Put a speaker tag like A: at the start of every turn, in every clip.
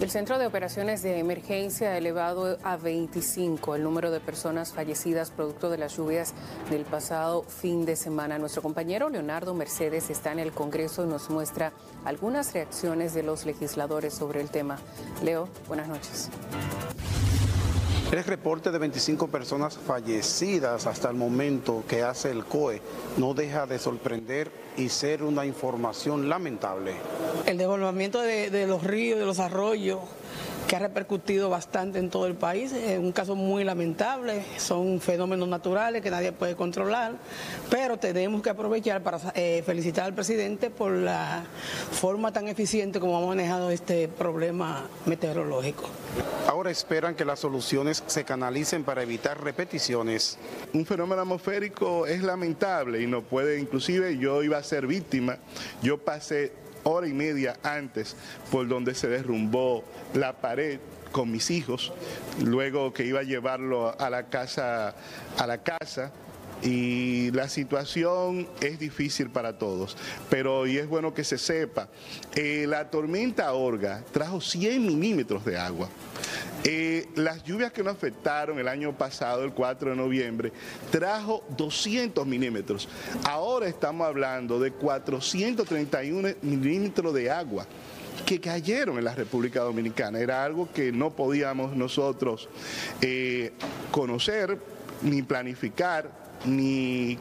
A: El Centro de Operaciones de Emergencia ha elevado a 25 el número de personas fallecidas producto de las lluvias del pasado fin de semana. Nuestro compañero Leonardo Mercedes está en el Congreso y nos muestra algunas reacciones de los legisladores sobre el tema. Leo, buenas noches.
B: El reporte de 25 personas fallecidas hasta el momento que hace el COE no deja de sorprender y ser una información lamentable.
C: El devolvimiento de, de los ríos, de los arroyos, que ha repercutido bastante en todo el país. Es un caso muy lamentable, son fenómenos naturales que nadie puede controlar, pero tenemos que aprovechar para eh, felicitar al presidente por la forma tan eficiente como ha manejado este problema meteorológico.
B: Ahora esperan que las soluciones se canalicen para evitar repeticiones.
D: Un fenómeno atmosférico es lamentable y no puede, inclusive yo iba a ser víctima, yo pasé hora y media antes por donde se derrumbó la pared con mis hijos, luego que iba a llevarlo a la casa, a la casa y la situación es difícil para todos, pero y es bueno que se sepa, eh, la tormenta Orga trajo 100 milímetros de agua. Eh, las lluvias que nos afectaron el año pasado, el 4 de noviembre, trajo 200 milímetros. Ahora estamos hablando de 431 milímetros de agua que cayeron en la República Dominicana. Era algo que no podíamos nosotros eh, conocer ni planificar ni,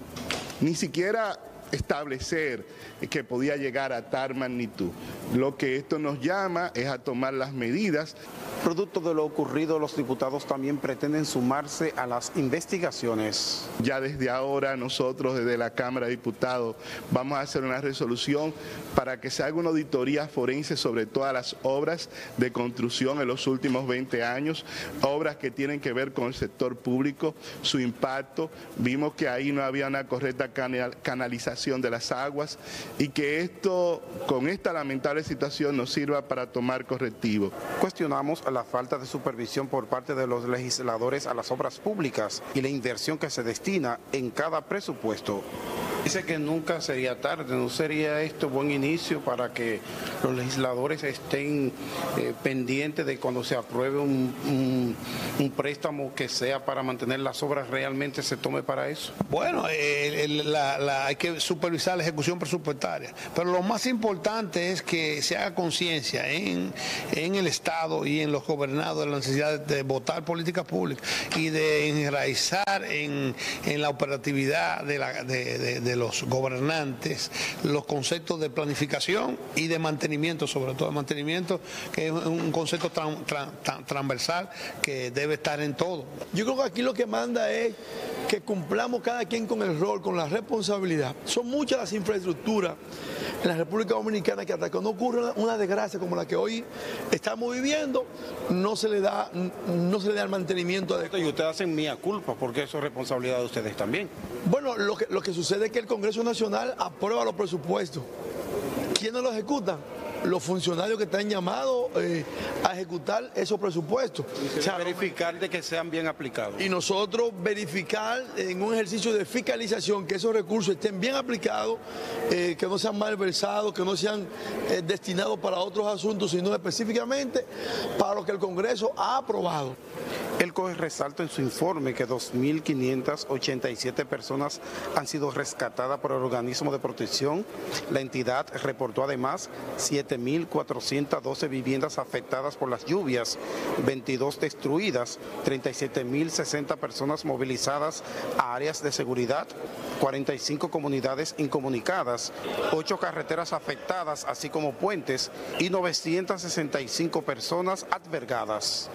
D: ni siquiera establecer que podía llegar a tal magnitud. Lo que esto nos llama es a tomar las medidas.
B: Producto de lo ocurrido, los diputados también pretenden sumarse a las investigaciones.
D: Ya desde ahora nosotros desde la Cámara de Diputados vamos a hacer una resolución para que se haga una auditoría forense sobre todas las obras de construcción en los últimos 20 años, obras que tienen que ver con el sector público, su impacto. Vimos que ahí no había una correcta canalización de las aguas y que esto, con esta lamentable situación, nos sirva para tomar correctivo.
B: Cuestionamos la falta de supervisión por parte de los legisladores a las obras públicas y la inversión que se destina en cada presupuesto. Dice que nunca sería tarde, no sería esto buen inicio para que los legisladores estén eh, pendientes de cuando se apruebe un, préstamo que sea para mantener las obras realmente se tome para eso.
E: Bueno, hay que supervisar la ejecución presupuestaria, pero lo más importante es que se haga conciencia en, el Estado y en los gobernados de la necesidad de votar políticas públicas y de enraizar en, la operatividad de, la, de los gobernantes los conceptos de planificación y de mantenimiento, sobre todo de mantenimiento, que es un concepto transversal que debe estar en todo.
F: Yo creo que aquí lo que manda es que cumplamos cada quien con el rol, con la responsabilidad. Son muchas las infraestructuras en la República Dominicana que hasta que no ocurra una desgracia como la que hoy estamos viviendo, no se le da, no se le da el mantenimiento
B: adecuado. Y ustedes hacen mía culpa, porque eso es responsabilidad de ustedes también.
F: Bueno, lo que, lo que sucede es que el Congreso Nacional aprueba los presupuestos. ¿Quiénes lo ejecutan? Los funcionarios que están llamados eh, a ejecutar esos presupuestos.
B: O verificar de que sean bien aplicados.
F: Y nosotros verificar en un ejercicio de fiscalización que esos recursos estén bien aplicados, eh, que no sean malversados, que no sean eh, destinados para otros asuntos, sino específicamente para lo que el Congreso ha aprobado.
B: El COE resalta en su informe que 2.587 personas han sido rescatadas por el organismo de protección. La entidad reportó además 7.412 viviendas afectadas por las lluvias, 22 destruidas, 37.060 personas movilizadas a áreas de seguridad, 45 comunidades incomunicadas, 8 carreteras afectadas, así como puentes y 965 personas albergadas.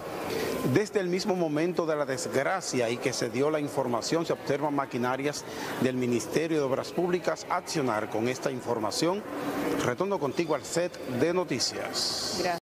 B: Desde el mismo momento de la desgracia y que se dio la información, se observan maquinarias del Ministerio de Obras Públicas accionar con esta información. Retorno contigo al set de noticias.